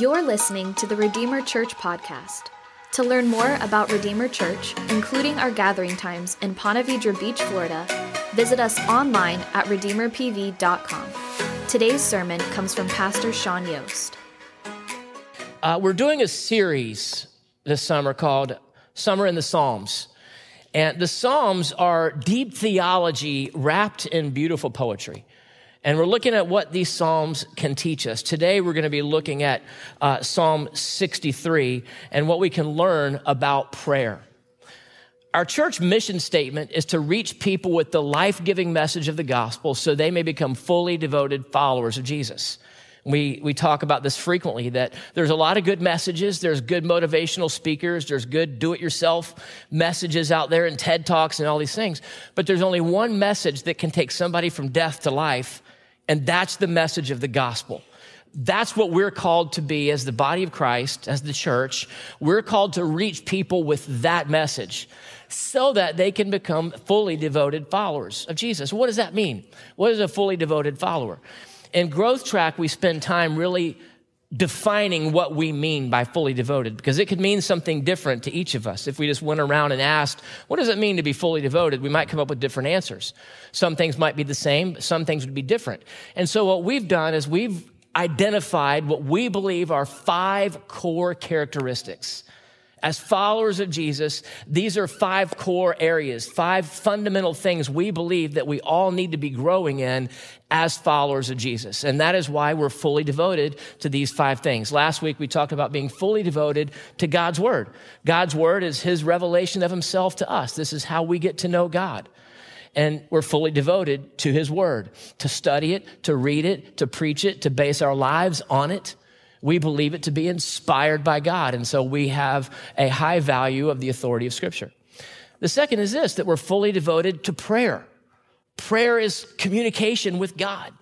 You're listening to the Redeemer Church podcast. To learn more about Redeemer Church, including our gathering times in Ponte Vedra Beach, Florida, visit us online at redeemerpv.com. Today's sermon comes from Pastor Sean Yost. Uh, we're doing a series this summer called Summer in the Psalms. And the Psalms are deep theology wrapped in beautiful poetry. And we're looking at what these Psalms can teach us. Today, we're going to be looking at uh, Psalm 63 and what we can learn about prayer. Our church mission statement is to reach people with the life giving message of the gospel so they may become fully devoted followers of Jesus. We, we talk about this frequently that there's a lot of good messages. There's good motivational speakers. There's good do it yourself messages out there and TED Talks and all these things. But there's only one message that can take somebody from death to life, and that's the message of the gospel. That's what we're called to be as the body of Christ, as the church. We're called to reach people with that message so that they can become fully devoted followers of Jesus. What does that mean? What is a fully devoted follower? In Growth Track, we spend time really defining what we mean by fully devoted because it could mean something different to each of us. If we just went around and asked, what does it mean to be fully devoted? We might come up with different answers. Some things might be the same, some things would be different. And so what we've done is we've identified what we believe are five core characteristics. As followers of Jesus, these are five core areas, five fundamental things we believe that we all need to be growing in as followers of Jesus. And that is why we're fully devoted to these five things. Last week, we talked about being fully devoted to God's Word. God's Word is His revelation of Himself to us. This is how we get to know God and we're fully devoted to his word, to study it, to read it, to preach it, to base our lives on it. We believe it to be inspired by God. And so we have a high value of the authority of scripture. The second is this, that we're fully devoted to prayer. Prayer is communication with God.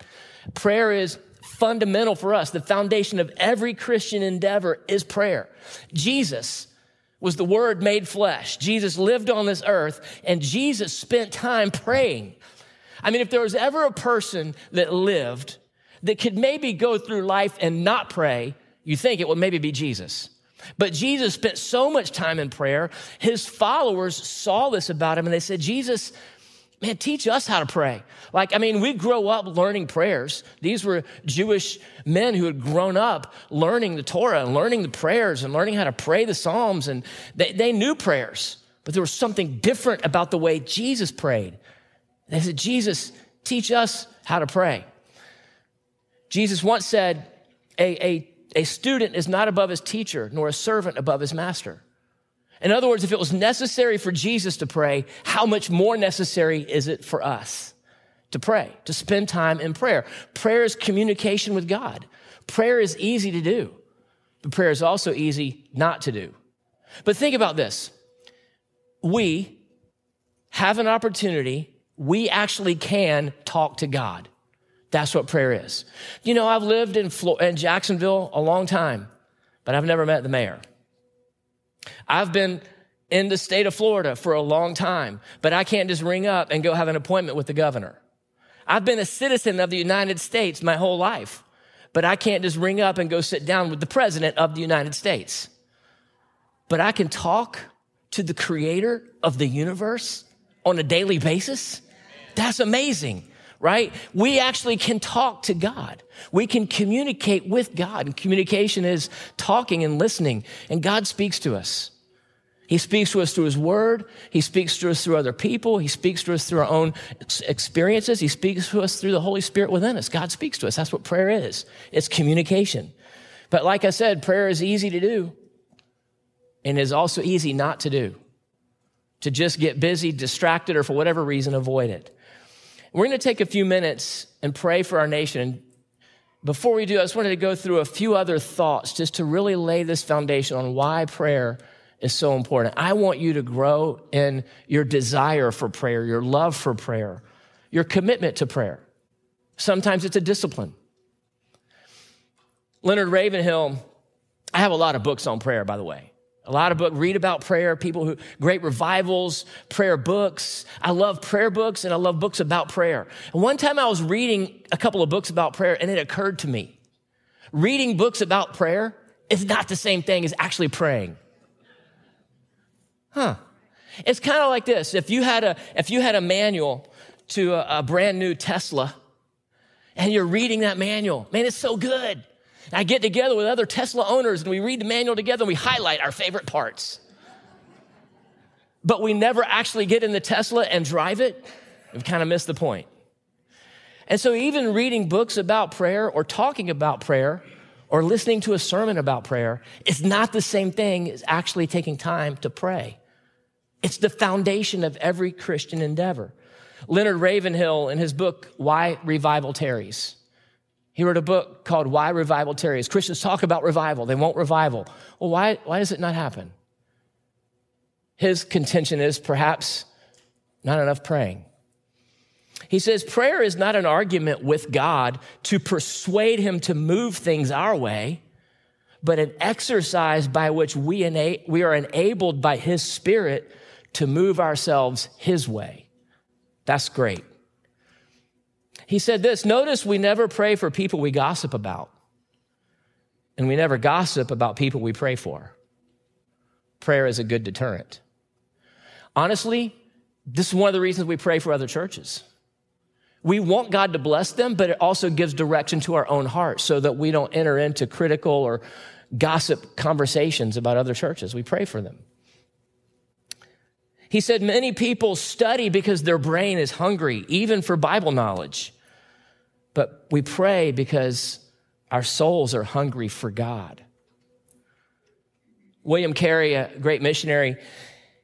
Prayer is fundamental for us. The foundation of every Christian endeavor is prayer. Jesus was the Word made flesh. Jesus lived on this earth and Jesus spent time praying. I mean, if there was ever a person that lived that could maybe go through life and not pray, you think it would maybe be Jesus. But Jesus spent so much time in prayer. His followers saw this about him and they said, Jesus, man, teach us how to pray. Like, I mean, we grow up learning prayers. These were Jewish men who had grown up learning the Torah and learning the prayers and learning how to pray the Psalms. And they, they knew prayers, but there was something different about the way Jesus prayed. They said, Jesus, teach us how to pray. Jesus once said, a, a, a student is not above his teacher, nor a servant above his master. In other words, if it was necessary for Jesus to pray, how much more necessary is it for us to pray, to spend time in prayer? Prayer is communication with God. Prayer is easy to do, but prayer is also easy not to do. But think about this. We have an opportunity, we actually can talk to God. That's what prayer is. You know, I've lived in, in Jacksonville a long time, but I've never met the mayor. I've been in the state of Florida for a long time, but I can't just ring up and go have an appointment with the governor. I've been a citizen of the United States my whole life, but I can't just ring up and go sit down with the president of the United States. But I can talk to the creator of the universe on a daily basis. That's amazing right? We actually can talk to God. We can communicate with God. And communication is talking and listening, and God speaks to us. He speaks to us through His Word. He speaks to us through other people. He speaks to us through our own experiences. He speaks to us through the Holy Spirit within us. God speaks to us. That's what prayer is. It's communication. But like I said, prayer is easy to do and is also easy not to do. To just get busy, distracted, or for whatever reason, avoid it. We're going to take a few minutes and pray for our nation. And before we do, I just wanted to go through a few other thoughts just to really lay this foundation on why prayer is so important. I want you to grow in your desire for prayer, your love for prayer, your commitment to prayer. Sometimes it's a discipline. Leonard Ravenhill, I have a lot of books on prayer, by the way. A lot of books, read about prayer, people who, great revivals, prayer books. I love prayer books and I love books about prayer. And one time I was reading a couple of books about prayer and it occurred to me. Reading books about prayer is not the same thing as actually praying. Huh. It's kind of like this. If you had a, if you had a manual to a, a brand new Tesla and you're reading that manual, man, it's so good. I get together with other Tesla owners and we read the manual together and we highlight our favorite parts. But we never actually get in the Tesla and drive it. We've kind of missed the point. And so, even reading books about prayer or talking about prayer or listening to a sermon about prayer is not the same thing as actually taking time to pray. It's the foundation of every Christian endeavor. Leonard Ravenhill, in his book, Why Revival Tarries, he wrote a book called Why Revival Tarries. Christians talk about revival, they want revival. Well, why, why does it not happen? His contention is perhaps not enough praying. He says prayer is not an argument with God to persuade him to move things our way, but an exercise by which we, we are enabled by his spirit to move ourselves his way. That's great. He said this notice we never pray for people we gossip about, and we never gossip about people we pray for. Prayer is a good deterrent. Honestly, this is one of the reasons we pray for other churches. We want God to bless them, but it also gives direction to our own heart so that we don't enter into critical or gossip conversations about other churches. We pray for them. He said, Many people study because their brain is hungry, even for Bible knowledge. But we pray because our souls are hungry for God. William Carey, a great missionary,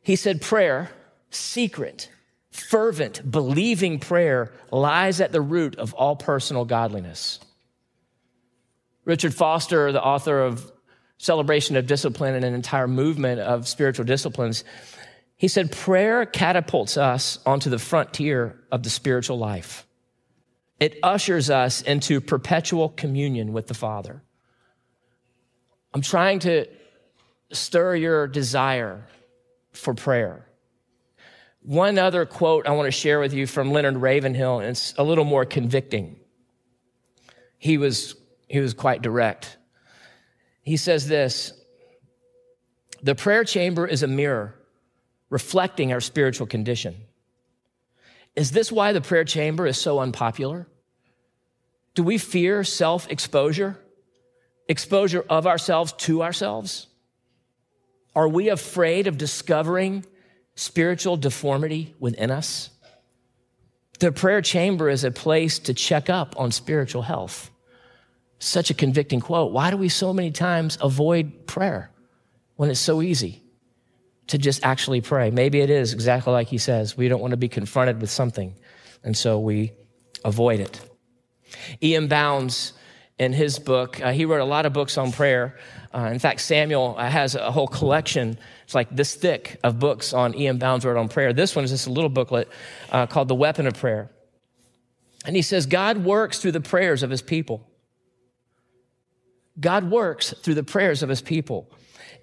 he said, Prayer, secret, fervent, believing prayer lies at the root of all personal godliness. Richard Foster, the author of Celebration of Discipline and an entire movement of spiritual disciplines, he said, Prayer catapults us onto the frontier of the spiritual life. It ushers us into perpetual communion with the Father. I'm trying to stir your desire for prayer. One other quote I want to share with you from Leonard Ravenhill, and it's a little more convicting. He was, he was quite direct. He says this The prayer chamber is a mirror reflecting our spiritual condition. Is this why the prayer chamber is so unpopular? Do we fear self exposure, exposure of ourselves to ourselves? Are we afraid of discovering spiritual deformity within us? The prayer chamber is a place to check up on spiritual health. Such a convicting quote. Why do we so many times avoid prayer when it's so easy to just actually pray? Maybe it is exactly like he says. We don't want to be confronted with something, and so we avoid it. E.M. Bounds, in his book, uh, he wrote a lot of books on prayer. Uh, in fact, Samuel uh, has a whole collection, it's like this thick, of books on E.M. Bounds wrote on prayer. This one is just a little booklet uh, called The Weapon of Prayer. And he says, God works through the prayers of his people. God works through the prayers of his people.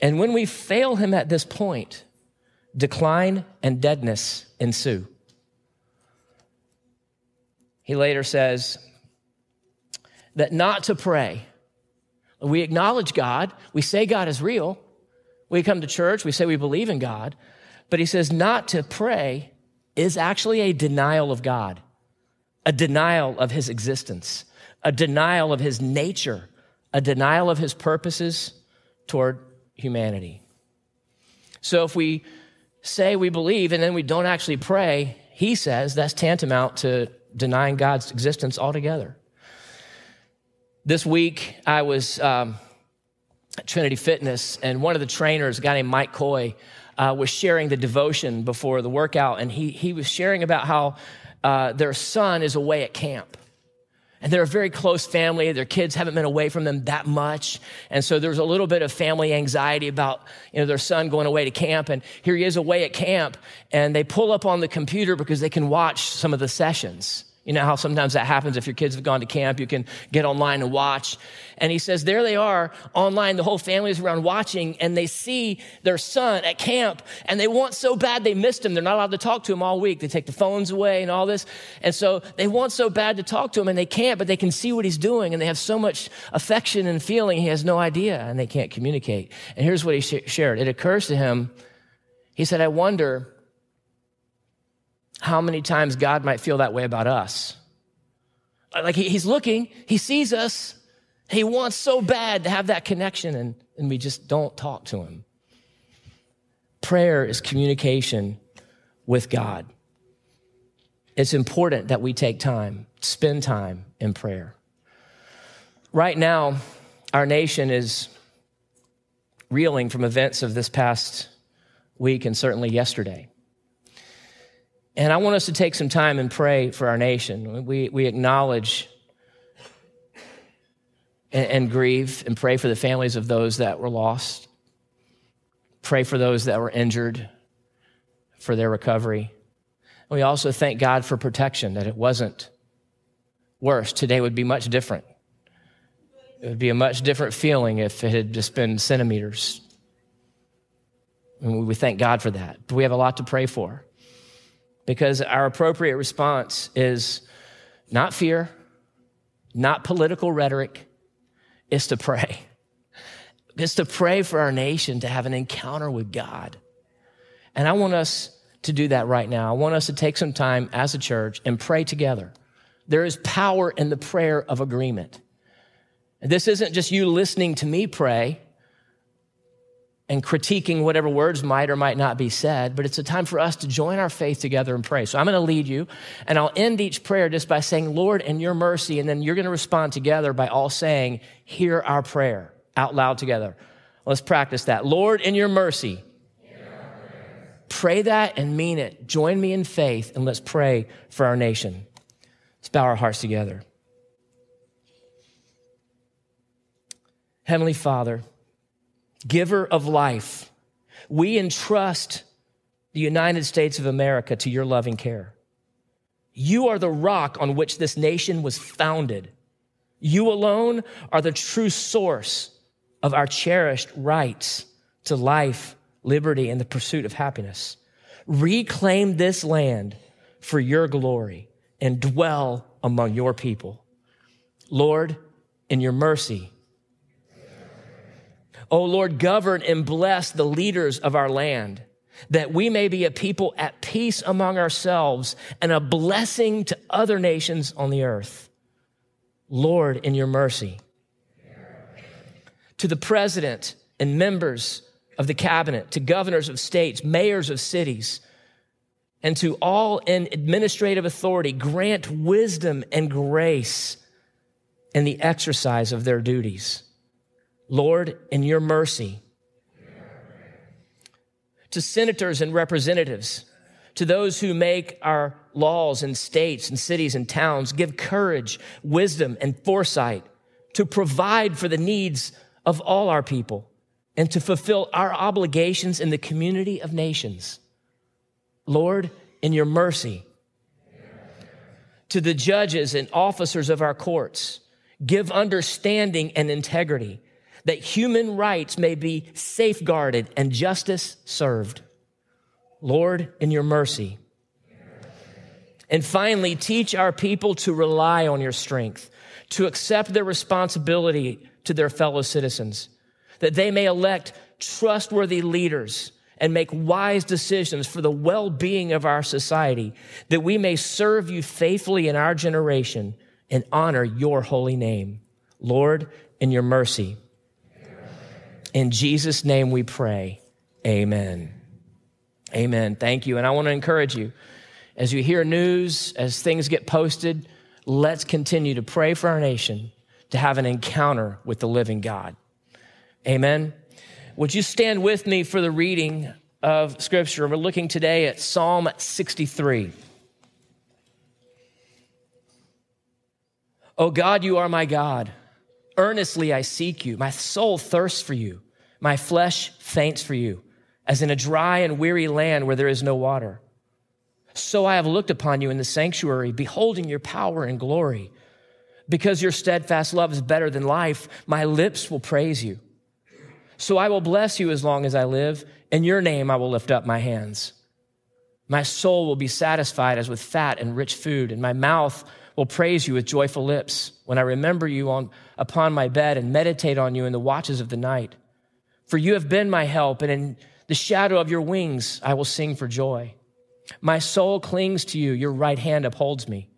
And when we fail him at this point, decline and deadness ensue. He later says that not to pray, we acknowledge God, we say God is real, we come to church, we say we believe in God, but he says not to pray is actually a denial of God, a denial of his existence, a denial of his nature, a denial of his purposes toward humanity. So if we say we believe and then we don't actually pray, he says that's tantamount to denying God's existence altogether. This week, I was um, at Trinity Fitness, and one of the trainers, a guy named Mike Coy, uh, was sharing the devotion before the workout, and he, he was sharing about how uh, their son is away at camp. And they're a very close family. Their kids haven't been away from them that much. And so there's a little bit of family anxiety about, you know, their son going away to camp. And here he is away at camp. And they pull up on the computer because they can watch some of the sessions You know how sometimes that happens if your kids have gone to camp, you can get online and watch. And he says, there they are online, the whole family is around watching, and they see their son at camp, and they want so bad they missed him. They're not allowed to talk to him all week. They take the phones away and all this. And so they want so bad to talk to him, and they can't, but they can see what he's doing, and they have so much affection and feeling, he has no idea, and they can't communicate. And here's what he sh- shared it occurs to him, he said, I wonder how many times God might feel that way about us. Like he's looking, he sees us, he wants so bad to have that connection, and, and we just don't talk to him. Prayer is communication with God. It's important that we take time, spend time in prayer. Right now, our nation is reeling from events of this past week and certainly yesterday. And I want us to take some time and pray for our nation. We, we acknowledge and, and grieve and pray for the families of those that were lost. Pray for those that were injured, for their recovery. We also thank God for protection, that it wasn't worse. Today would be much different. It would be a much different feeling if it had just been centimeters. And we thank God for that. But we have a lot to pray for because our appropriate response is not fear, not political rhetoric, is to pray. It's to pray for our nation to have an encounter with God. And I want us to do that right now. I want us to take some time as a church and pray together. There is power in the prayer of agreement. This isn't just you listening to me pray and critiquing whatever words might or might not be said, but it's a time for us to join our faith together and pray. So I'm going to lead you, and I'll end each prayer just by saying, Lord, in your mercy, and then you're going to respond together by all saying, Hear our prayer out loud together. Let's practice that. Lord, in your mercy, pray that and mean it. Join me in faith, and let's pray for our nation. Let's bow our hearts together. Heavenly Father, giver of life, we entrust the United States of America to your loving care. You are the rock on which this nation was founded. You alone are the true source of our cherished rights to life, liberty, and the pursuit of happiness. Reclaim this land for your glory and dwell among your people. Lord, in your mercy, O Lord, govern and bless the leaders of our land, that we may be a people at peace among ourselves and a blessing to other nations on the earth. Lord, in your mercy. To the president and members of the cabinet, to governors of states, mayors of cities, and to all in administrative authority, grant wisdom and grace in the exercise of their duties. Lord, in your mercy, to senators and representatives, to those who make our laws in states and cities and towns, give courage, wisdom, and foresight to provide for the needs of all our people and to fulfill our obligations in the community of nations. Lord, in your mercy, to the judges and officers of our courts, give understanding and integrity that human rights may be safeguarded and justice served. Lord, in your mercy. And finally, teach our people to rely on your strength, to accept their responsibility to their fellow citizens, that they may elect trustworthy leaders and make wise decisions for the well being of our society, that we may serve you faithfully in our generation and honor your holy name. Lord, in your mercy. In Jesus' name we pray. Amen. Amen. Thank you. And I want to encourage you as you hear news, as things get posted, let's continue to pray for our nation to have an encounter with the living God. Amen. Would you stand with me for the reading of Scripture? We're looking today at Psalm 63. Oh God, you are my God. Earnestly I seek you. My soul thirsts for you. My flesh faints for you, as in a dry and weary land where there is no water. So I have looked upon you in the sanctuary, beholding your power and glory. Because your steadfast love is better than life, my lips will praise you. So I will bless you as long as I live. In your name I will lift up my hands. My soul will be satisfied as with fat and rich food, and my mouth will praise you with joyful lips when I remember you on, upon my bed and meditate on you in the watches of the night. For you have been my help, and in the shadow of your wings I will sing for joy. My soul clings to you, your right hand upholds me.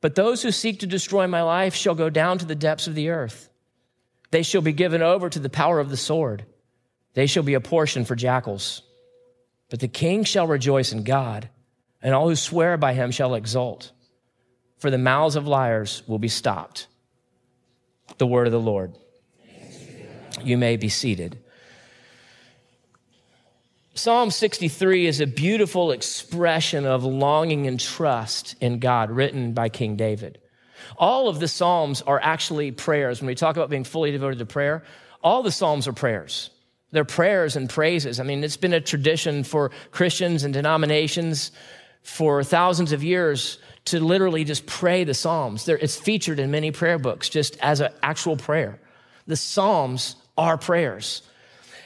But those who seek to destroy my life shall go down to the depths of the earth. They shall be given over to the power of the sword. They shall be a portion for jackals. But the king shall rejoice in God, and all who swear by him shall exult. For the mouths of liars will be stopped. The word of the Lord. You may be seated. Psalm 63 is a beautiful expression of longing and trust in God, written by King David. All of the Psalms are actually prayers. When we talk about being fully devoted to prayer, all the Psalms are prayers. They're prayers and praises. I mean, it's been a tradition for Christians and denominations for thousands of years to literally just pray the Psalms. it's featured in many prayer books just as an actual prayer. The Psalms are prayers,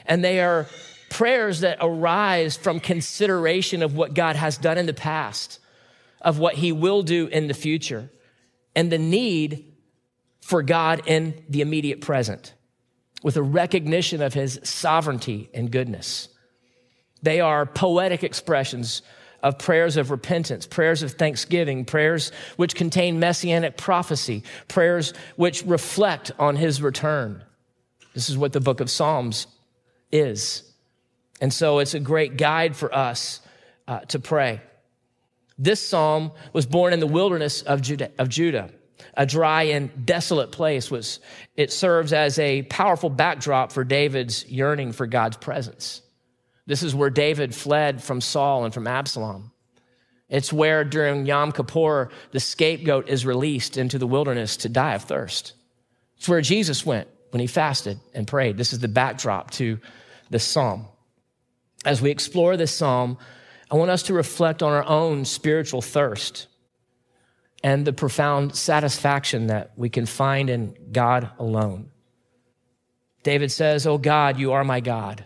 and they are prayers that arise from consideration of what God has done in the past, of what He will do in the future, and the need for God in the immediate present, with a recognition of His sovereignty and goodness. They are poetic expressions of prayers of repentance, prayers of thanksgiving, prayers which contain messianic prophecy, prayers which reflect on his return. This is what the book of Psalms is. And so it's a great guide for us uh, to pray. This psalm was born in the wilderness of Judah, of Judah, a dry and desolate place. Was, it serves as a powerful backdrop for David's yearning for God's presence. This is where David fled from Saul and from Absalom. It's where during Yom Kippur, the scapegoat is released into the wilderness to die of thirst. It's where Jesus went when he fasted and prayed. This is the backdrop to this psalm as we explore this psalm, I want us to reflect on our own spiritual thirst and the profound satisfaction that we can find in God alone. David says, Oh God, you are my God.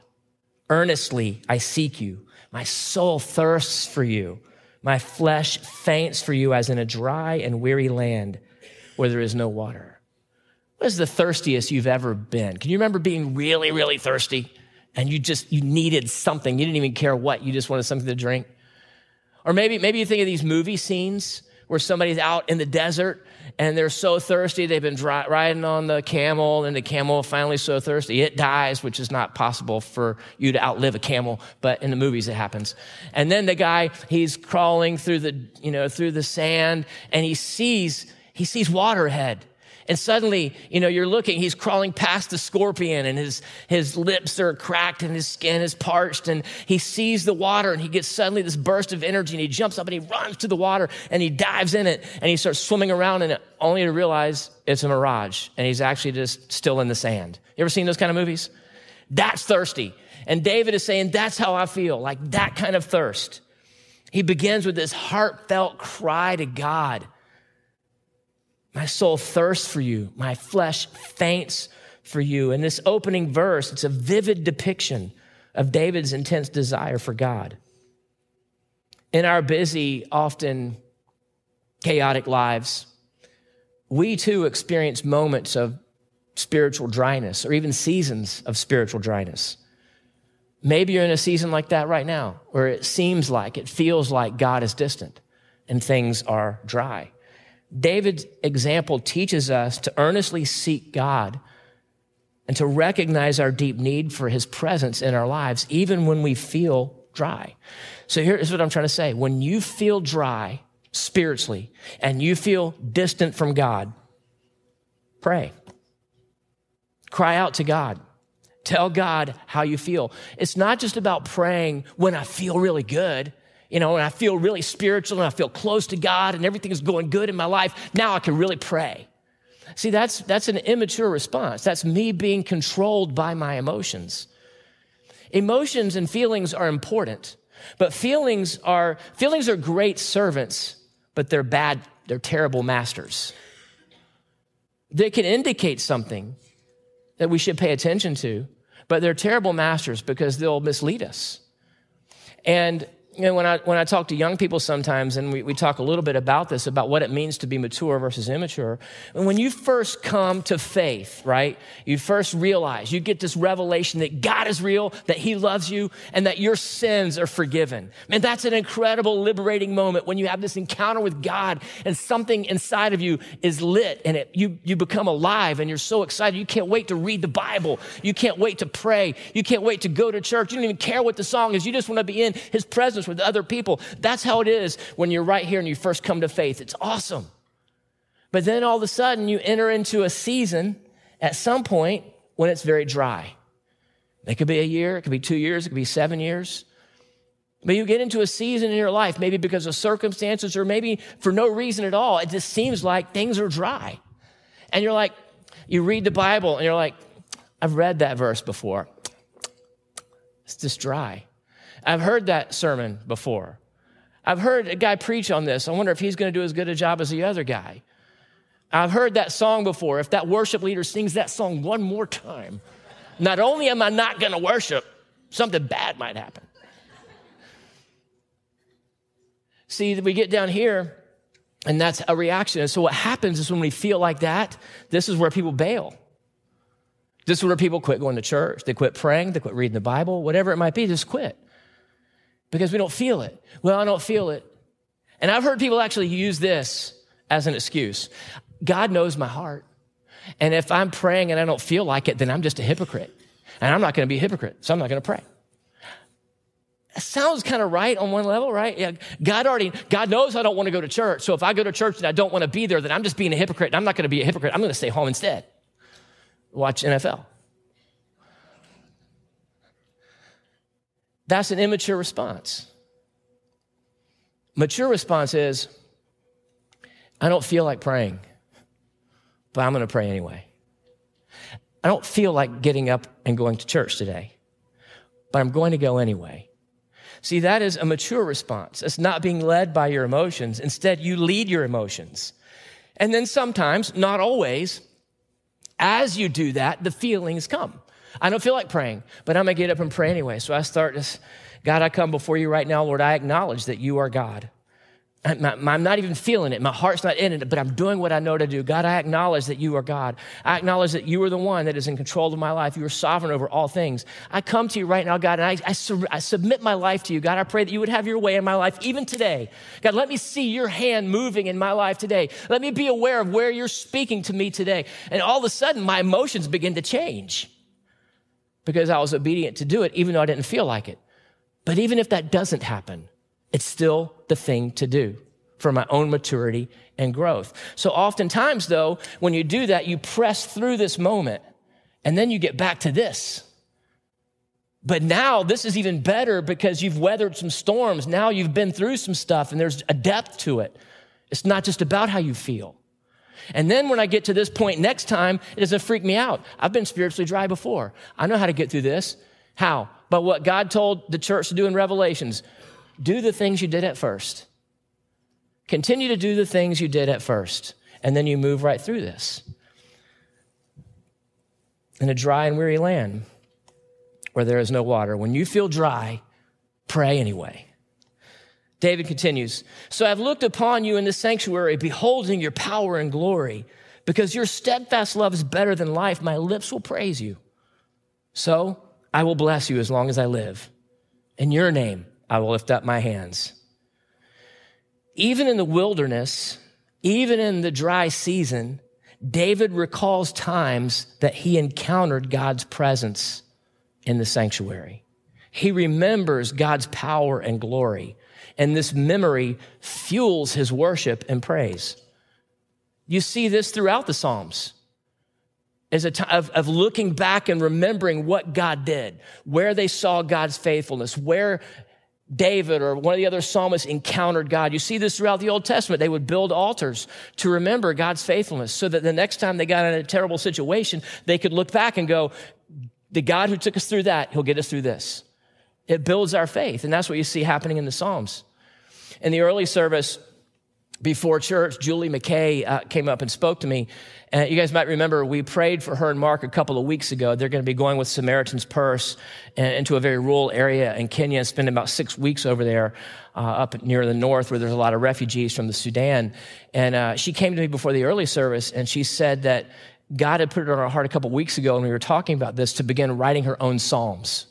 Earnestly I seek you. My soul thirsts for you. My flesh faints for you as in a dry and weary land where there is no water. What is the thirstiest you've ever been? Can you remember being really, really thirsty? and you just you needed something you didn't even care what you just wanted something to drink or maybe maybe you think of these movie scenes where somebody's out in the desert and they're so thirsty they've been dry, riding on the camel and the camel finally so thirsty it dies which is not possible for you to outlive a camel but in the movies it happens and then the guy he's crawling through the you know through the sand and he sees he sees water ahead and suddenly, you know, you're looking, he's crawling past the scorpion and his, his lips are cracked and his skin is parched and he sees the water and he gets suddenly this burst of energy and he jumps up and he runs to the water and he dives in it and he starts swimming around in it only to realize it's a mirage and he's actually just still in the sand. You ever seen those kind of movies? That's thirsty. And David is saying, that's how I feel, like that kind of thirst. He begins with this heartfelt cry to God my soul thirsts for you. My flesh faints for you. In this opening verse, it's a vivid depiction of David's intense desire for God. In our busy, often chaotic lives, we too experience moments of spiritual dryness or even seasons of spiritual dryness. Maybe you're in a season like that right now, where it seems like, it feels like God is distant and things are dry. David's example teaches us to earnestly seek God and to recognize our deep need for his presence in our lives, even when we feel dry. So here's what I'm trying to say. When you feel dry spiritually and you feel distant from God, pray. Cry out to God. Tell God how you feel. It's not just about praying when I feel really good you know, and I feel really spiritual and I feel close to God and everything is going good in my life, now I can really pray. See, that's, that's an immature response. That's me being controlled by my emotions. Emotions and feelings are important, But feelings are feelings are great servants, but they're bad, they're terrible masters. They can indicate something that we should pay attention to, but they're terrible masters because they'll mislead us. And you know, when I, when I talk to young people sometimes, and we, we talk a little bit about this, about what it means to be mature versus immature, and when you first come to faith, right, you first realize, you get this revelation that God is real, that He loves you, and that your sins are forgiven. Man, that's an incredible liberating moment when you have this encounter with God and something inside of you is lit and it, you, you become alive and you're so excited. You can't wait to read the Bible. You can't wait to pray. You can't wait to go to church. You don't even care what the song is. You just want to be in His presence with other people. That's how it is when you're right here and you first come to faith. It's awesome. But then all of a sudden, you enter into a season at some point when it's very dry. It could be a year, it could be two years, it could be seven years. But you get into a season in your life, maybe because of circumstances or maybe for no reason at all. It just seems like things are dry. And you're like, you read the Bible and you're like, I've read that verse before. It's just dry. I've heard that sermon before. I've heard a guy preach on this. I wonder if he's going to do as good a job as the other guy. I've heard that song before. If that worship leader sings that song one more time, not only am I not going to worship, something bad might happen. See, we get down here, and that's a reaction. And so, what happens is when we feel like that, this is where people bail. This is where people quit going to church. They quit praying. They quit reading the Bible, whatever it might be, just quit because we don't feel it. Well, I don't feel it. And I've heard people actually use this as an excuse. God knows my heart. And if I'm praying and I don't feel like it, then I'm just a hypocrite. And I'm not going to be a hypocrite, so I'm not going to pray. That sounds kind of right on one level, right? Yeah, God already, God knows I don't want to go to church. So if I go to church and I don't want to be there, then I'm just being a hypocrite. And I'm not going to be a hypocrite. I'm going to stay home instead. Watch NFL. That's an immature response. Mature response is, I don't feel like praying, but I'm going to pray anyway. I don't feel like getting up and going to church today, but I'm going to go anyway. See, that is a mature response. It's not being led by your emotions. Instead, you lead your emotions. And then sometimes, not always, as you do that, the feelings come. I don't feel like praying, but I'm going to get up and pray anyway. So I start this God, I come before you right now, Lord. I acknowledge that you are God. I'm not even feeling it. My heart's not in it, but I'm doing what I know to do. God, I acknowledge that you are God. I acknowledge that you are the one that is in control of my life. You are sovereign over all things. I come to you right now, God, and I, I, su- I, submit my life to you. God, I pray that you would have your way in my life, even today. God, let me see your hand moving in my life today. Let me be aware of where you're speaking to me today. And all of a sudden, my emotions begin to change because I was obedient to do it, even though I didn't feel like it. But even if that doesn't happen, it's still the thing to do for my own maturity and growth. So oftentimes, though, when you do that, you press through this moment and then you get back to this. But now this is even better because you've weathered some storms. Now you've been through some stuff and there's a depth to it. It's not just about how you feel. And then when I get to this point next time, it doesn't freak me out. I've been spiritually dry before. I know how to get through this. How? But what God told the church to do in Revelations do the things you did at first. Continue to do the things you did at first, and then you move right through this. In a dry and weary land where there is no water, when you feel dry, pray anyway. David continues So I've looked upon you in the sanctuary, beholding your power and glory. Because your steadfast love is better than life, my lips will praise you. So I will bless you as long as I live. In your name, I will lift up my hands. Even in the wilderness, even in the dry season, David recalls times that he encountered God's presence in the sanctuary. He remembers God's power and glory and this memory fuels his worship and praise. You see this throughout the Psalms as a time of, of looking back and remembering what God did, where they saw God's faithfulness, where David or one of the other psalmists encountered God. You see this throughout the Old Testament. They would build altars to remember God's faithfulness so that the next time they got in a terrible situation, they could look back and go, the God who took us through that, he'll get us through this. It builds our faith. And that's what you see happening in the Psalms. In the early service, before church, Julie McKay uh, came up and spoke to me. And you guys might remember we prayed for her and Mark a couple of weeks ago. They're going to be going with Samaritan's Purse into a very rural area in Kenya and spending about six weeks over there uh, up near the north where there's a lot of refugees from the Sudan. And uh, she came to me before the early service and she said that God had put it on her heart a couple of weeks ago when we were talking about this to begin writing her own Psalms.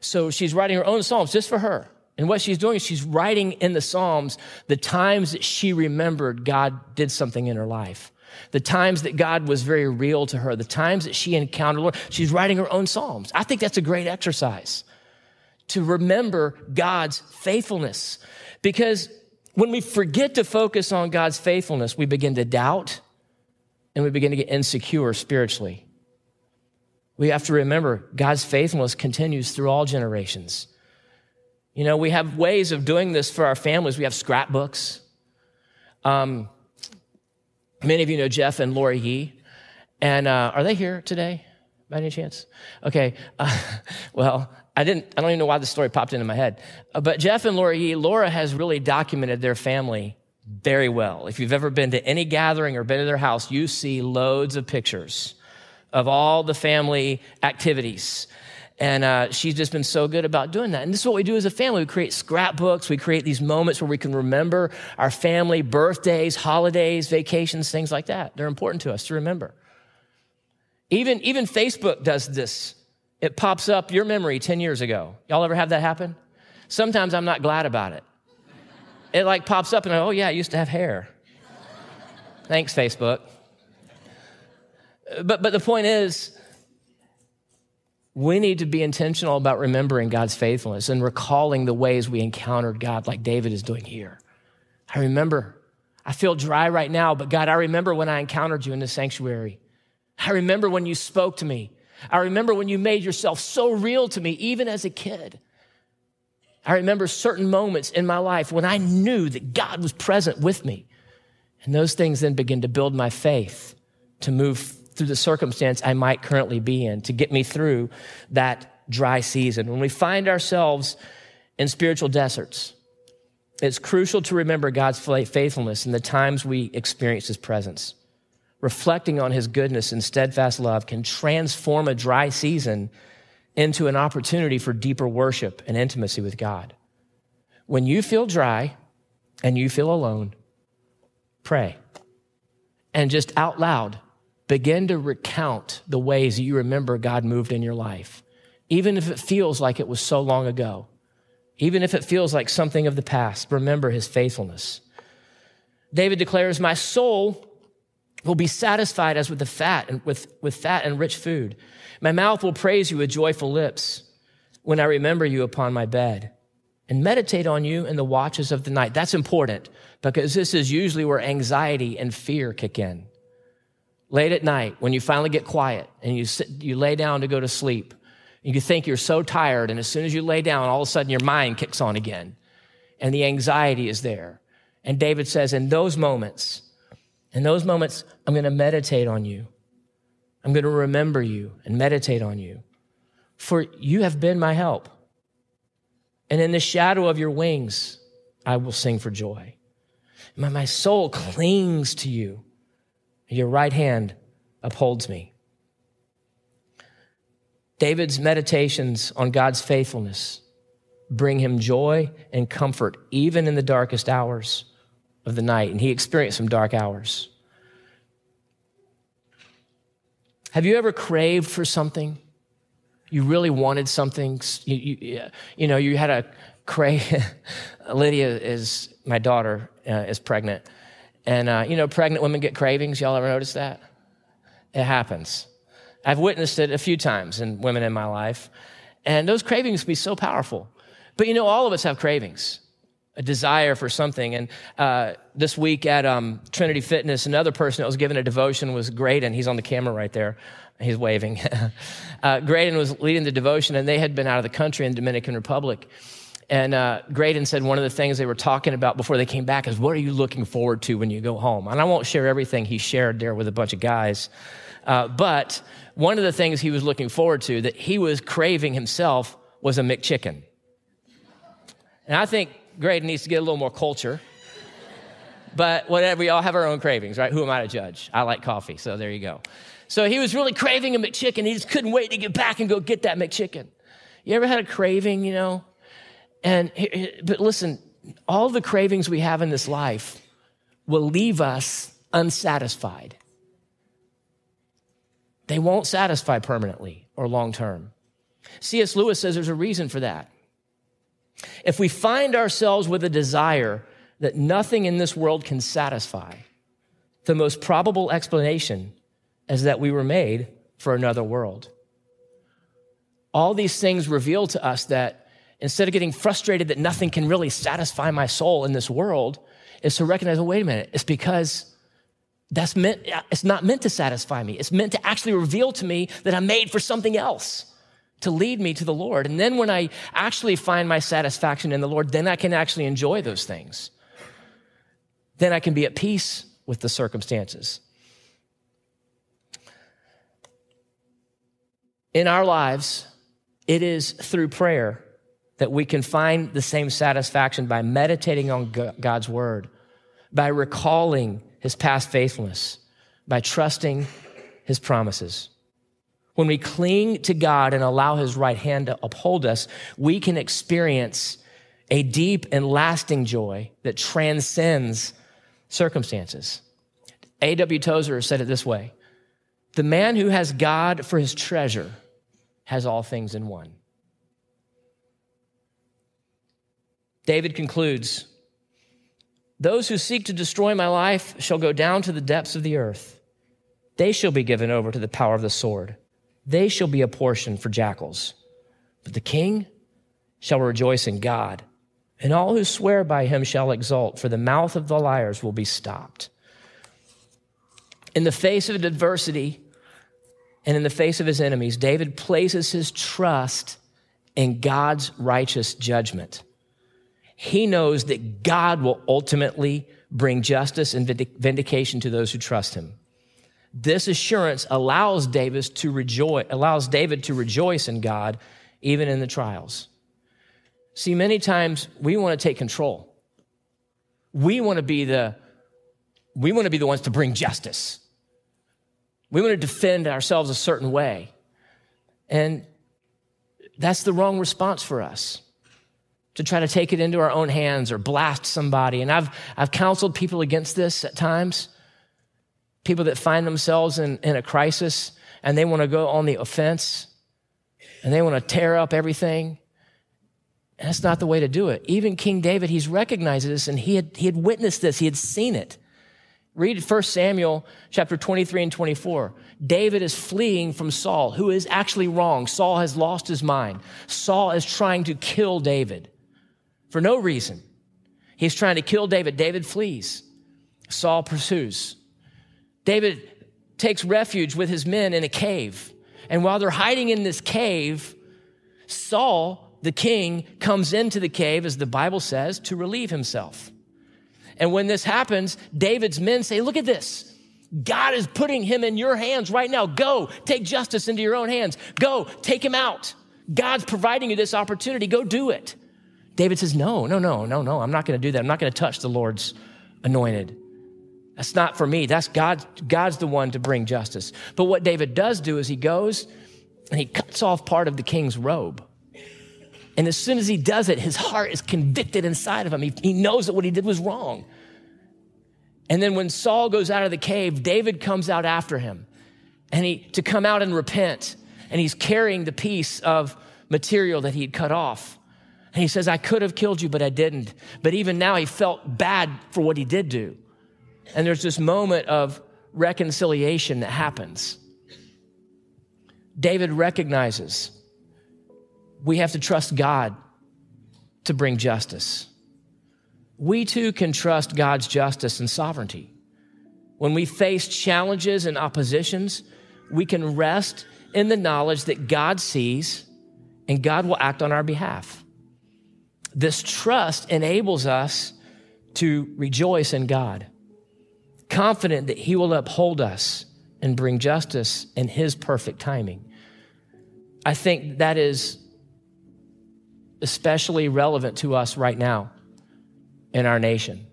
So she's writing her own Psalms just for her. And what she's doing is she's writing in the Psalms the times that she remembered God did something in her life. The times that God was very real to her, the times that she encountered Lord, she's writing her own Psalms. I think that's a great exercise to remember God's faithfulness. Because when we forget to focus on God's faithfulness, we begin to doubt and we begin to get insecure spiritually. We have to remember God's faithfulness continues through all generations. You know, we have ways of doing this for our families. We have scrapbooks. Um, many of you know Jeff and Lori Yee. And uh, are they here today by any chance? Okay. Uh, well, I didn't, I don't even know why the story popped into my head. Uh, but Jeff and Lori Yee, Laura has really documented their family very well. If you've ever been to any gathering or been to their house, you see loads of pictures of all the family activities. And uh, she's just been so good about doing that. And this is what we do as a family. We create scrapbooks. We create these moments where we can remember our family, birthdays, holidays, vacations, things like that. They're important to us to remember. Even, even Facebook does this. It pops up your memory 10 years ago. Y'all ever have that happen? Sometimes I'm not glad about it. It like pops up and I, oh yeah, I used to have hair. Thanks, Facebook. But, but the point is, we need to be intentional about remembering God's faithfulness and recalling the ways we encountered God, like David is doing here. I remember, I feel dry right now, but God, I remember when I encountered you in the sanctuary. I remember when you spoke to me. I remember when you made yourself so real to me, even as a kid. I remember certain moments in my life when I knew that God was present with me. And those things then begin to build my faith to move through the circumstance I might currently be in to get me through that dry season. When we find ourselves in spiritual deserts, it's crucial to remember God's faithfulness in the times we experience His presence. Reflecting on His goodness and steadfast love can transform a dry season into an opportunity for deeper worship and intimacy with God. When you feel dry and you feel alone, pray. And just out loud, begin to recount the ways that you remember God moved in your life, even if it feels like it was so long ago, even if it feels like something of the past. Remember his faithfulness. David declares, My soul will be satisfied as with the fat and with, with fat and rich food. My mouth will praise you with joyful lips when I remember you upon my bed and meditate on you in the watches of the night. That's important because this is usually where anxiety and fear kick in late at night when you finally get quiet and you, sit, you lay down to go to sleep, you think you're so tired, and as soon as you lay down, all of a sudden your mind kicks on again, and the anxiety is there. And David says, in those moments, in those moments, I'm going to meditate on you. I'm going to remember you and meditate on you. For you have been my help. And in the shadow of your wings, I will sing for joy. My, my soul clings to you. Your right hand upholds me. David's meditations on God's faithfulness bring him joy and comfort even in the darkest hours of the night. And he experienced some dark hours. Have you ever craved for something? You really wanted something. You, you, you know, you had a crave. Lydia is my daughter, uh, is pregnant. And, uh, you know, pregnant women get cravings. Y'all ever notice that? It happens. I've witnessed it a few times in women in my life. And those cravings can be so powerful. But, you know, all of us have cravings, a desire for something. And uh, this week at um, Trinity Fitness, another person that was given a devotion was Graydon. He's on the camera right there. He's waving. uh, Graydon was leading the devotion, and they had been out of the country in Dominican Republic. And uh, Graydon said one of the things they were talking about before they came back is, What are you looking forward to when you go home? And I won't share everything he shared there with a bunch of guys. Uh, but one of the things he was looking forward to that he was craving himself was a McChicken. And I think Graydon needs to get a little more culture. But whatever, we all have our own cravings, right? Who am I to judge? I like coffee, so there you go. So he was really craving a McChicken. He just couldn't wait to get back and go get that McChicken. You ever had a craving, you know? And but listen, all the cravings we have in this life will leave us unsatisfied. They won't satisfy permanently or long term. C.S. Lewis says there's a reason for that. If we find ourselves with a desire that nothing in this world can satisfy, the most probable explanation is that we were made for another world. All these things reveal to us that instead of getting frustrated that nothing can really satisfy my soul in this world, is to recognize, oh, wait a minute, it's because that's meant, it's not meant to satisfy me. It's meant to actually reveal to me that I'm made for something else to lead me to the Lord. And then when I actually find my satisfaction in the Lord, then I can actually enjoy those things. Then I can be at peace with the circumstances. In our lives, it is through prayer that we can find the same satisfaction by meditating on God's word, by recalling his past faithfulness, by trusting his promises. When we cling to God and allow his right hand to uphold us, we can experience a deep and lasting joy that transcends circumstances. A.W. Tozer said it this way The man who has God for his treasure has all things in one. David concludes Those who seek to destroy my life shall go down to the depths of the earth. They shall be given over to the power of the sword. They shall be a portion for jackals. But the king shall rejoice in God, and all who swear by him shall exult, for the mouth of the liars will be stopped. In the face of adversity and in the face of his enemies, David places his trust in God's righteous judgment he knows that God will ultimately bring justice and vindication to those who trust him. This assurance allows David to rejoice, allows David to rejoice in God even in the trials. See, many times we want to take control. We want to be the we want to be the ones to bring justice. We want to defend ourselves a certain way. And that's the wrong response for us to try to take it into our own hands or blast somebody. And I've, I've counseled people against this at times, people that find themselves in, in a crisis and they want to go on the offense and they want to tear up everything. And that's not the way to do it. Even King David, he's recognized this and he had, he had witnessed this, he had seen it. Read 1 Samuel chapter 23 and 24. David is fleeing from Saul, who is actually wrong. Saul has lost his mind. Saul is trying to kill David for no reason. He's trying to kill David. David flees. Saul pursues. David takes refuge with his men in a cave. And while they're hiding in this cave, Saul, the king, comes into the cave, as the Bible says, to relieve himself. And when this happens, David's men say, Look at this. God is putting him in your hands right now. Go, take justice into your own hands. Go, take him out. God's providing you this opportunity. Go do it. David says, No, no, no, no, no, I'm not going to do that. I'm not going to touch the Lord's anointed. That's not for me. That's God. God's the one to bring justice. But what David does do is he goes and he cuts off part of the king's robe. And as soon as he does it, his heart is convicted inside of him. He, he knows that what he did was wrong. And then when Saul goes out of the cave, David comes out after him and he to come out and repent. And he's carrying the piece of material that he had cut off. And he says, I could have killed you, but I didn't. But even now, he felt bad for what he did do. And there's this moment of reconciliation that happens. David recognizes we have to trust God to bring justice. We too can trust God's justice and sovereignty. When we face challenges and oppositions, we can rest in the knowledge that God sees and God will act on our behalf. This trust enables us to rejoice in God, confident that He will uphold us and bring justice in His perfect timing. I think that is especially relevant to us right now in our nation.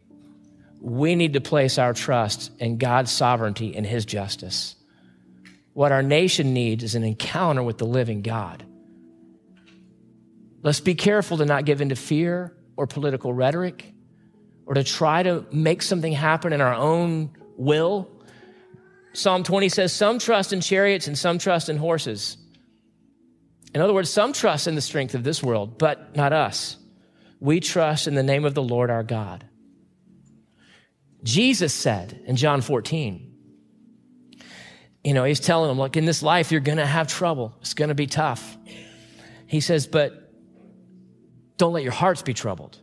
We need to place our trust in God's sovereignty and His justice. What our nation needs is an encounter with the living God. Let's be careful to not give in to fear or political rhetoric or to try to make something happen in our own will. Psalm 20 says, Some trust in chariots and some trust in horses. In other words, some trust in the strength of this world, but not us. We trust in the name of the Lord our God. Jesus said in John 14, you know, he's telling them, look, in this life, you're going to have trouble. It's going to be tough. He says, but don't let your hearts be troubled.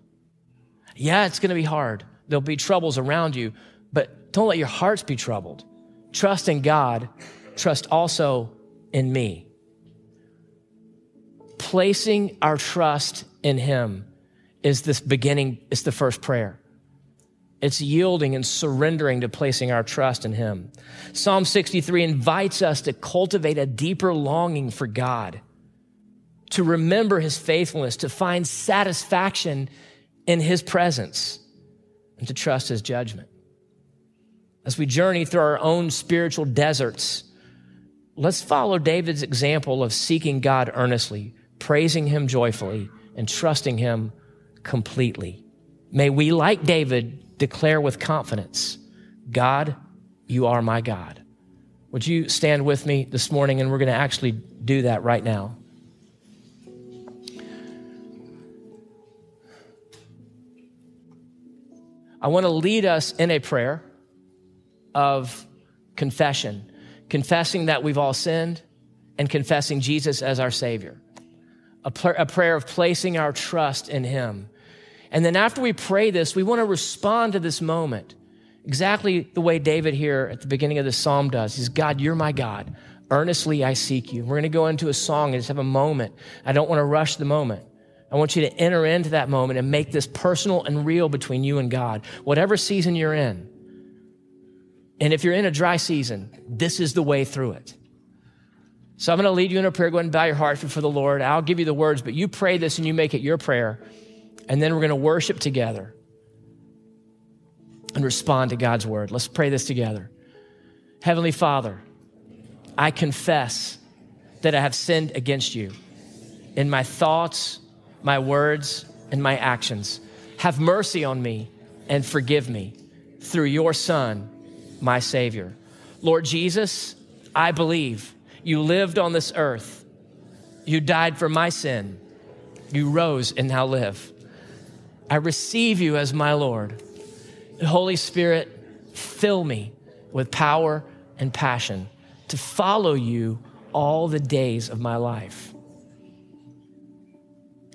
Yeah, it's going to be hard. There'll be troubles around you, but don't let your hearts be troubled. Trust in God, trust also in me. Placing our trust in Him is this beginning, it's the first prayer. It's yielding and surrendering to placing our trust in Him. Psalm 63 invites us to cultivate a deeper longing for God, to remember His faithfulness, to find satisfaction in His presence, and to trust His judgment. As we journey through our own spiritual deserts, let's follow David's example of seeking God earnestly, praising Him joyfully, and trusting Him completely. May we, like David, declare with confidence God, you are my God. Would you stand with me this morning and we're going to actually do that right now? I want to lead us in a prayer of confession, confessing that we've all sinned and confessing Jesus as our Savior. A, a prayer of placing our trust in Him and then after we pray this, we want to respond to this moment exactly the way David here at the beginning of the psalm does. He's God, you're my God. Earnestly I seek you. We're going to go into a song and just have a moment. I don't want to rush the moment. I want you to enter into that moment and make this personal and real between you and God, whatever season you're in. And if you're in a dry season, this is the way through it. So I'm going to lead you in a prayer. Go ahead and bow your heart before the Lord. I'll give you the words, but you pray this and you make it your prayer. And then we're going to worship together and respond to God's word. Let's pray this together. Heavenly Father, I confess that I have sinned against you in my thoughts, my words, and my actions. Have mercy on me and forgive me through your Son, my Savior. Lord Jesus, I believe you lived on this earth. You died for my sin. You rose and now live. I receive you as my Lord. Holy Spirit, fill me with power and passion to follow you all the days of my life.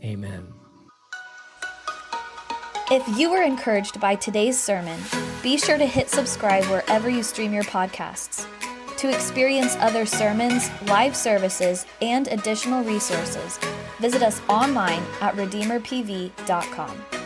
Amen. If you were encouraged by today's sermon, be sure to hit subscribe wherever you stream your podcasts. To experience other sermons, live services, and additional resources, visit us online at RedeemerPV.com.